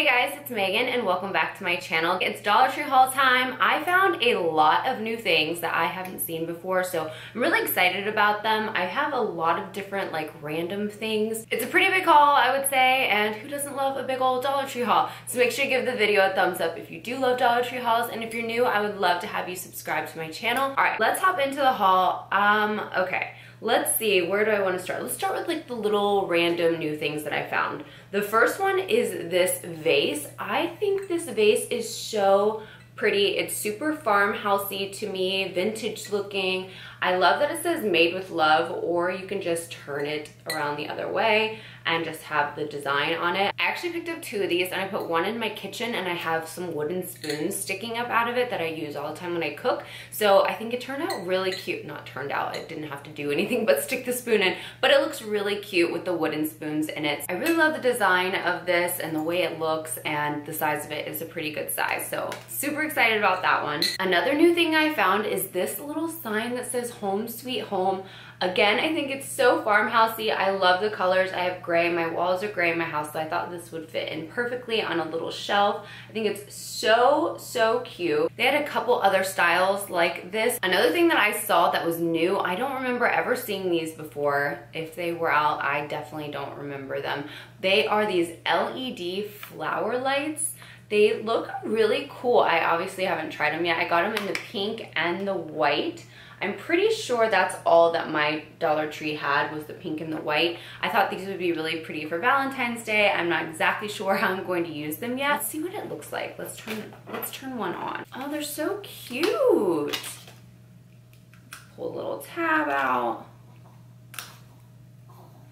Hey guys, it's Megan and welcome back to my channel. It's Dollar Tree haul time. I found a lot of new things that I haven't seen before, so I'm really excited about them. I have a lot of different like random things. It's a pretty big haul, I would say, and who doesn't love a big old Dollar Tree haul? So make sure you give the video a thumbs up if you do love Dollar Tree hauls, and if you're new, I would love to have you subscribe to my channel. All right, let's hop into the haul. Um, okay. Let's see, where do I want to start? Let's start with like the little random new things that I found. The first one is this vase. I think this vase is so pretty. It's super farmhousey to me, vintage looking. I love that it says made with love or you can just turn it around the other way and just have the design on it. I actually picked up two of these and I put one in my kitchen and I have some wooden spoons sticking up out of it that I use all the time when I cook. So I think it turned out really cute. Not turned out, I didn't have to do anything but stick the spoon in, but it looks really cute with the wooden spoons in it. I really love the design of this and the way it looks and the size of it is a pretty good size. So super excited about that one. Another new thing I found is this little sign that says home sweet home. Again, I think it's so farmhousey. I love the colors. I have gray. My walls are gray in my house, so I thought this would fit in perfectly on a little shelf. I think it's so, so cute. They had a couple other styles like this. Another thing that I saw that was new, I don't remember ever seeing these before. If they were out, I definitely don't remember them. They are these LED flower lights. They look really cool. I obviously haven't tried them yet. I got them in the pink and the white. I'm pretty sure that's all that my Dollar Tree had was the pink and the white. I thought these would be really pretty for Valentine's Day. I'm not exactly sure how I'm going to use them yet. Let's see what it looks like. Let's turn, let's turn one on. Oh, they're so cute. Pull a little tab out.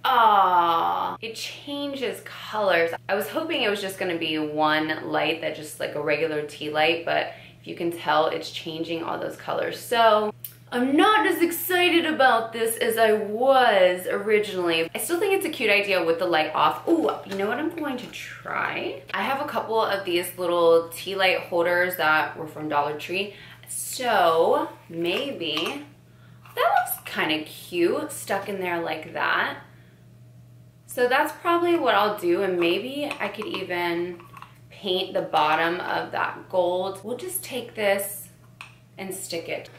Ah, it changes colors. I was hoping it was just gonna be one light that just like a regular tea light, but if you can tell, it's changing all those colors. So I'm not as excited about this as I was originally. I still think it's a cute idea with the light off. Oh, you know what I'm going to try? I have a couple of these little tea light holders that were from Dollar Tree. So maybe that looks kind of cute stuck in there like that. So that's probably what I'll do and maybe I could even paint the bottom of that gold. We'll just take this and stick it.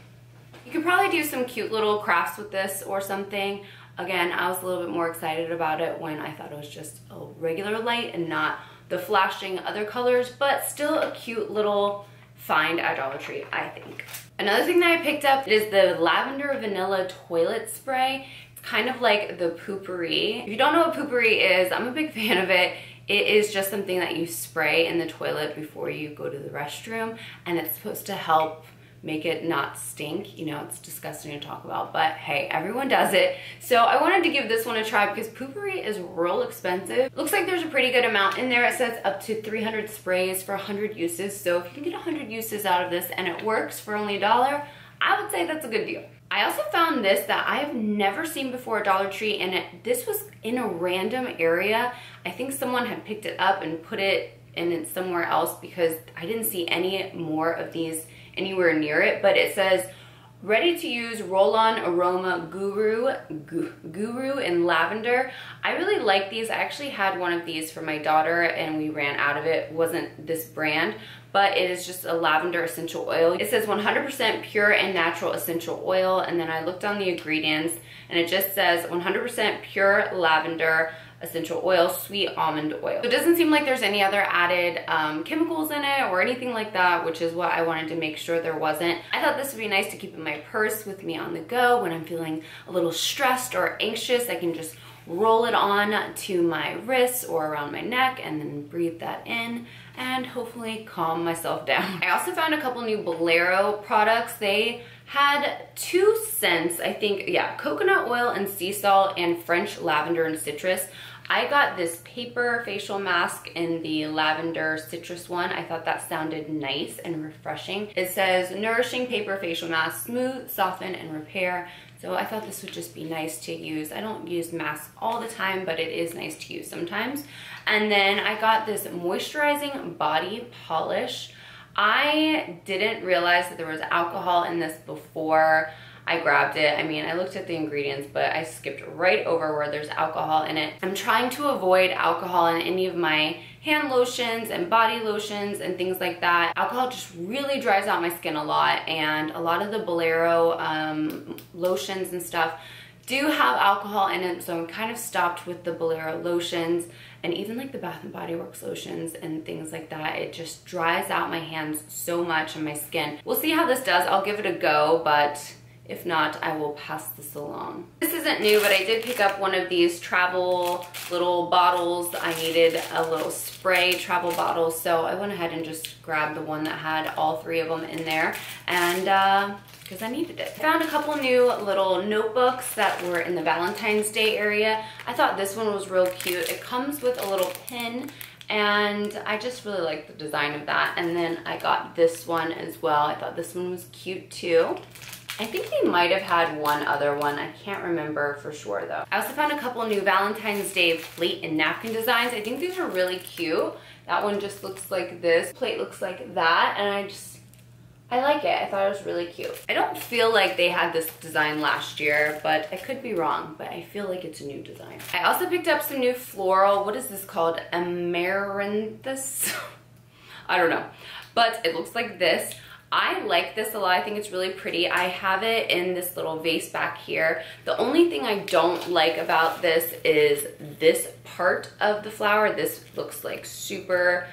You could probably do some cute little crafts with this or something. Again, I was a little bit more excited about it when I thought it was just a regular light and not the flashing other colors, but still a cute little find at Dollar Tree, I think. Another thing that I picked up is the Lavender Vanilla Toilet Spray. It's kind of like the Poo-Pourri. If you don't know what Poo-Pourri is, I'm a big fan of it. It is just something that you spray in the toilet before you go to the restroom, and it's supposed to help make it not stink. You know, it's disgusting to talk about, but hey, everyone does it. So I wanted to give this one a try because Poo-Pourri is real expensive. Looks like there's a pretty good amount in there. It says up to 300 sprays for 100 uses. So if you can get 100 uses out of this and it works for only a dollar, I would say that's a good deal. I also found this that I have never seen before at Dollar Tree and it, this was in a random area. I think someone had picked it up and put it in somewhere else because I didn't see any more of these anywhere near it, but it says ready to use roll-on aroma guru gu guru in lavender. I really like these. I actually had one of these for my daughter and we ran out of it, it wasn't this brand but it is just a lavender essential oil. It says 100% pure and natural essential oil and then i looked on the ingredients and it just says 100% pure lavender essential oil, sweet almond oil. It doesn't seem like there's any other added um, chemicals in it or anything like that, which is what I wanted to make sure there wasn't. I thought this would be nice to keep in my purse with me on the go when I'm feeling a little stressed or anxious. I can just roll it on to my wrists or around my neck and then breathe that in and hopefully calm myself down. I also found a couple new Bolero products. They had two scents, I think, yeah, coconut oil and sea salt and French lavender and citrus. I got this paper facial mask in the lavender citrus one. I thought that sounded nice and refreshing. It says nourishing paper facial mask, smooth, soften, and repair. So I thought this would just be nice to use. I don't use masks all the time, but it is nice to use sometimes. And then I got this moisturizing body polish. I didn't realize that there was alcohol in this before I grabbed it. I mean, I looked at the ingredients, but I skipped right over where there's alcohol in it. I'm trying to avoid alcohol in any of my hand lotions and body lotions and things like that. Alcohol just really dries out my skin a lot and a lot of the Bolero um, lotions and stuff do have alcohol in it, so I'm kind of stopped with the Bolero lotions and even like the Bath and Body Works lotions and things like that. It just dries out my hands so much and my skin. We'll see how this does. I'll give it a go, but if not, I will pass this along. This isn't new, but I did pick up one of these travel little bottles. I needed a little spray travel bottle, so I went ahead and just grabbed the one that had all three of them in there. And uh, because I needed it. Found a couple new little notebooks that were in the Valentine's Day area. I thought this one was real cute. It comes with a little pin and I just really like the design of that. And then I got this one as well. I thought this one was cute too. I think they might have had one other one. I can't remember for sure though. I also found a couple new Valentine's Day plate and napkin designs. I think these are really cute. That one just looks like this. Plate looks like that. And I just I like it. I thought it was really cute. I don't feel like they had this design last year, but I could be wrong, but I feel like it's a new design. I also picked up some new floral, what is this called? Amaranthus? I don't know, but it looks like this. I like this a lot. I think it's really pretty. I have it in this little vase back here. The only thing I don't like about this is this part of the flower. This looks like super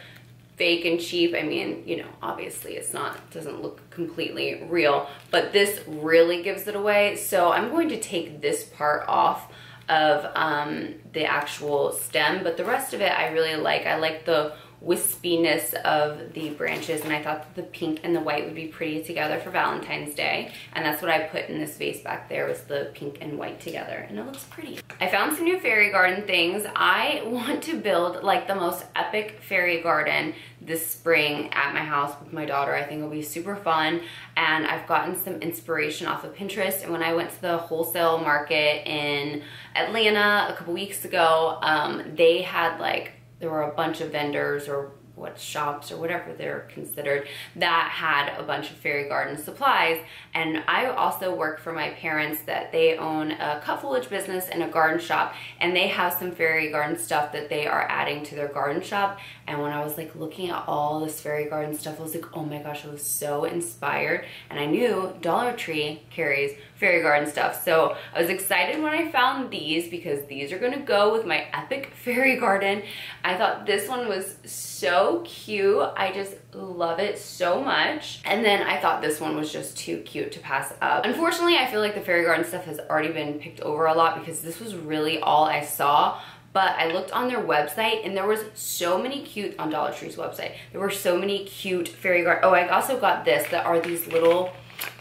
fake and cheap. I mean, you know, obviously it's not, doesn't look completely real, but this really gives it away. So I'm going to take this part off of um, the actual stem, but the rest of it I really like. I like the wispiness of the branches and I thought that the pink and the white would be pretty together for Valentine's Day and that's what I put in this vase back there was the pink and white together and it looks pretty. I found some new fairy garden things. I want to build like the most epic fairy garden this spring at my house with my daughter. I think it'll be super fun and I've gotten some inspiration off of Pinterest and when I went to the wholesale market in Atlanta a couple weeks ago, um, they had like there were a bunch of vendors or what shops or whatever they're considered that had a bunch of fairy garden supplies and I also work for my parents that they own a cut foliage business and a garden shop and they have some fairy garden stuff that they are adding to their garden shop and when I was like looking at all this fairy garden stuff I was like oh my gosh I was so inspired and I knew Dollar Tree carries fairy garden stuff. So I was excited when I found these because these are gonna go with my epic fairy garden. I thought this one was so cute. I just love it so much. And then I thought this one was just too cute to pass up. Unfortunately, I feel like the fairy garden stuff has already been picked over a lot because this was really all I saw but I looked on their website and there was so many cute, on Dollar Tree's website, there were so many cute fairy garden. Oh, I also got this that are these little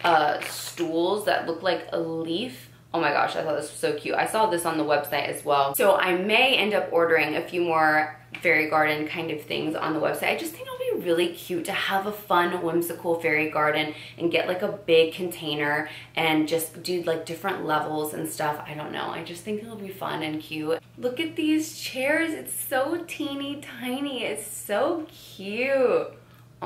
uh, stools that look like a leaf. Oh my gosh, I thought this was so cute. I saw this on the website as well. So I may end up ordering a few more fairy garden kind of things on the website. I just think it'll be really cute to have a fun, whimsical fairy garden and get like a big container and just do like different levels and stuff. I don't know. I just think it'll be fun and cute. Look at these chairs. It's so teeny tiny. It's so cute.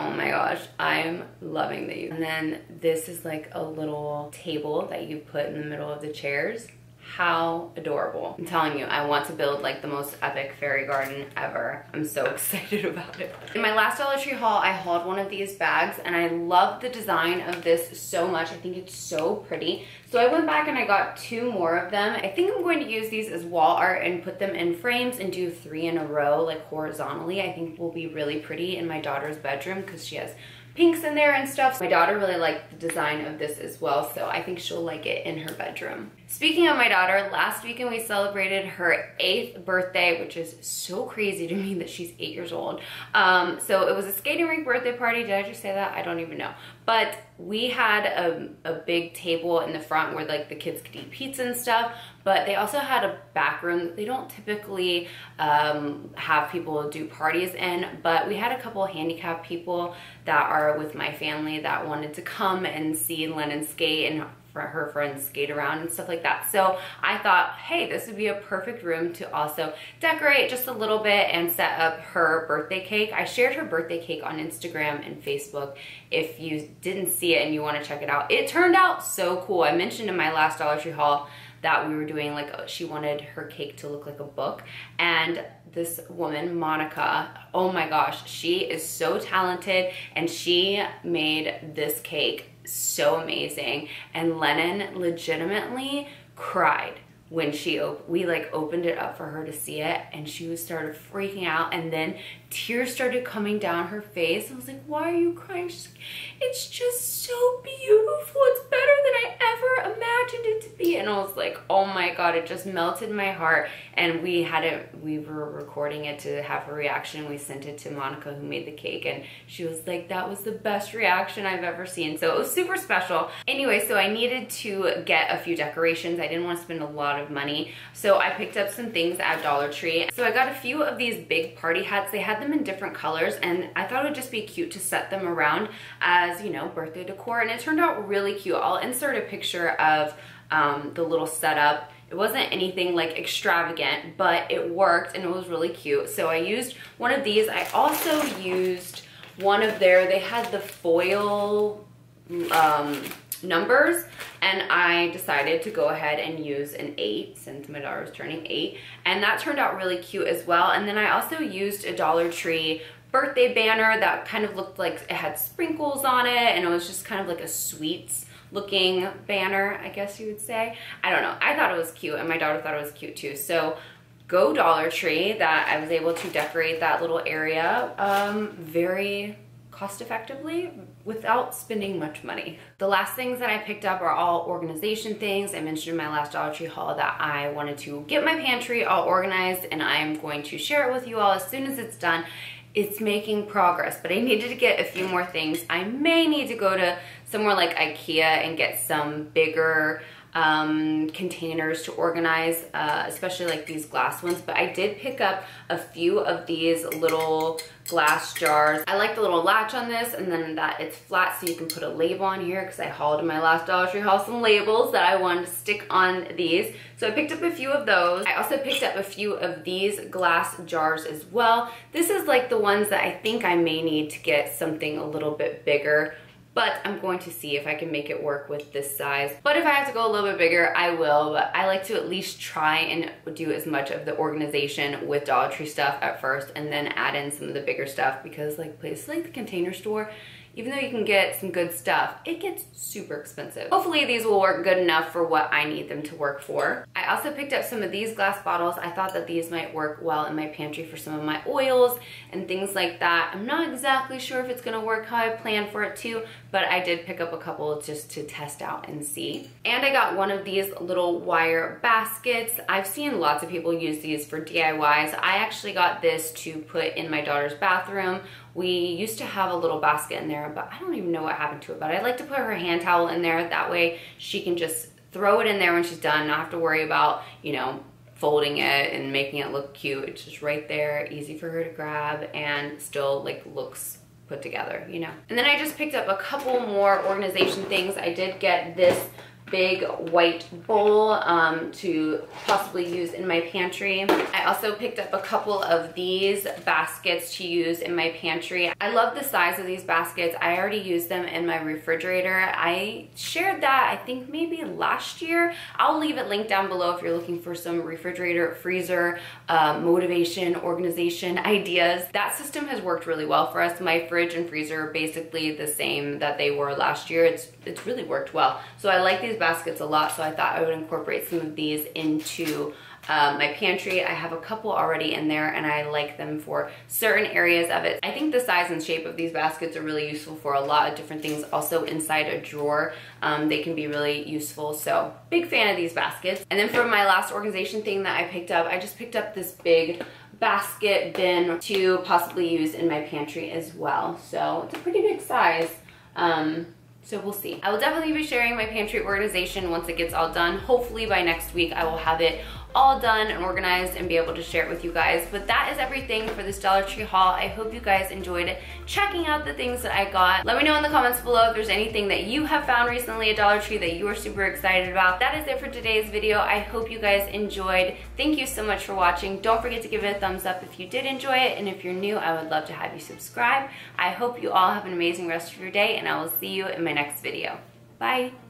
Oh my gosh, I'm loving these. And then this is like a little table that you put in the middle of the chairs. How adorable. I'm telling you, I want to build like the most epic fairy garden ever. I'm so excited about it. In my last Dollar Tree haul, I hauled one of these bags and I love the design of this so much. I think it's so pretty. So I went back and I got two more of them. I think I'm going to use these as wall art and put them in frames and do three in a row, like horizontally. I think will be really pretty in my daughter's bedroom because she has pinks in there and stuff. My daughter really liked the design of this as well, so I think she'll like it in her bedroom. Speaking of my daughter, last weekend we celebrated her eighth birthday, which is so crazy to me that she's eight years old. Um, so it was a skating rink birthday party. Did I just say that? I don't even know. But we had a, a big table in the front where like the kids could eat pizza and stuff, but they also had a back room that they don't typically um, have people do parties in, but we had a couple handicapped people that are with my family that wanted to come and see Lennon skate and her friends skate around and stuff like that. So I thought, hey, this would be a perfect room to also decorate just a little bit and set up her birthday cake. I shared her birthday cake on Instagram and Facebook if you didn't see it and you want to check it out. It turned out so cool. I mentioned in my last Dollar Tree haul that we were doing like uh, she wanted her cake to look like a book and this woman Monica oh my gosh she is so talented and she made this cake so amazing and Lennon legitimately cried when she we like opened it up for her to see it and she was started freaking out and then tears started coming down her face. I was like, why are you crying? She's like, it's just so beautiful. It's better than I ever imagined it to be. And I was like, oh my God, it just melted my heart. And we had it, we were recording it to have a reaction. We sent it to Monica who made the cake and she was like, that was the best reaction I've ever seen. So it was super special. Anyway, so I needed to get a few decorations. I didn't want to spend a lot of money. So I picked up some things at Dollar Tree. So I got a few of these big party hats. They had them in different colors and I thought it would just be cute to set them around as, you know, birthday decor. And it turned out really cute. I'll insert a picture of um, the little setup. It wasn't anything like extravagant, but it worked and it was really cute. So I used one of these. I also used one of their, they had the foil um, numbers and I decided to go ahead and use an eight since my daughter was turning eight and that turned out really cute as well and then I also used a Dollar Tree birthday banner that kind of looked like it had sprinkles on it and it was just kind of like a sweets looking banner I guess you would say I don't know I thought it was cute and my daughter thought it was cute too so go Dollar Tree that I was able to decorate that little area um, very cost effectively without spending much money. The last things that I picked up are all organization things. I mentioned in my last Dollar Tree haul that I wanted to get my pantry all organized and I'm going to share it with you all as soon as it's done. It's making progress, but I needed to get a few more things. I may need to go to somewhere like Ikea and get some bigger um, containers to organize, uh, especially like these glass ones. But I did pick up a few of these little glass jars. I like the little latch on this and then that it's flat so you can put a label on here because I hauled in my last Dollar Tree haul some labels that I wanted to stick on these. So I picked up a few of those. I also picked up a few of these glass jars as well. This is like the ones that I think I may need to get something a little bit bigger but I'm going to see if I can make it work with this size. But if I have to go a little bit bigger, I will, but I like to at least try and do as much of the organization with Dollar Tree stuff at first and then add in some of the bigger stuff because like places like the Container Store, even though you can get some good stuff, it gets super expensive. Hopefully these will work good enough for what I need them to work for. I also picked up some of these glass bottles. I thought that these might work well in my pantry for some of my oils and things like that. I'm not exactly sure if it's gonna work how I planned for it to, but I did pick up a couple just to test out and see. And I got one of these little wire baskets. I've seen lots of people use these for DIYs. I actually got this to put in my daughter's bathroom we used to have a little basket in there, but I don't even know what happened to it. But I like to put her hand towel in there. That way she can just throw it in there when she's done, not have to worry about, you know, folding it and making it look cute. It's just right there, easy for her to grab and still like looks put together, you know. And then I just picked up a couple more organization things. I did get this big white bowl um, to possibly use in my pantry. I also picked up a couple of these baskets to use in my pantry. I love the size of these baskets. I already used them in my refrigerator. I shared that I think maybe last year. I'll leave it linked down below if you're looking for some refrigerator, freezer, uh, motivation, organization ideas. That system has worked really well for us. My fridge and freezer are basically the same that they were last year. It's, it's really worked well. So I like these baskets a lot, so I thought I would incorporate some of these into um, my pantry. I have a couple already in there and I like them for certain areas of it. I think the size and shape of these baskets are really useful for a lot of different things. Also inside a drawer, um, they can be really useful. So big fan of these baskets. And then for my last organization thing that I picked up, I just picked up this big basket bin to possibly use in my pantry as well. So it's a pretty big size. Um, so we'll see. I will definitely be sharing my pantry organization once it gets all done. Hopefully by next week I will have it all done and organized and be able to share it with you guys. But that is everything for this Dollar Tree haul. I hope you guys enjoyed checking out the things that I got. Let me know in the comments below if there's anything that you have found recently at Dollar Tree that you are super excited about. That is it for today's video. I hope you guys enjoyed. Thank you so much for watching. Don't forget to give it a thumbs up if you did enjoy it. And if you're new, I would love to have you subscribe. I hope you all have an amazing rest of your day and I will see you in my next video. Bye.